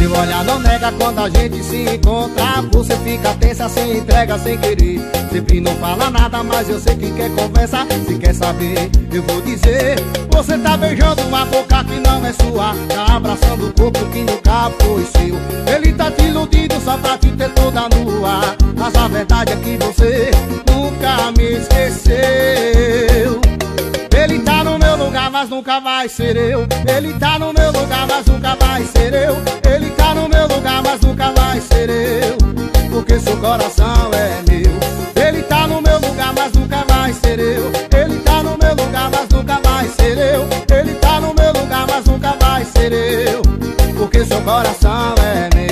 Seu olhar não nega quando a gente se encontra. Você fica tensa, sem entrega, sem querer. Sempre não fala nada, mas eu sei que quer conversa. Se quer saber, eu vou dizer. Você tá beijando uma boca que não é sua. Tá abraçando o corpo que nunca foi seu. Ele tá te iludindo só pra te ter toda nua. Mas a verdade é que você nunca me esqueceu. Ele tá no meu lugar, mas nunca vai ser eu. Ele tá no meu lugar, mas nunca vai ser eu Porque seu coração é meu. Ele tá no meu lugar, mas nunca vai ser eu. Ele tá no meu lugar, mas nunca vai ser eu. Ele tá no meu lugar, mas nunca vai ser eu Porque seu coração é meu.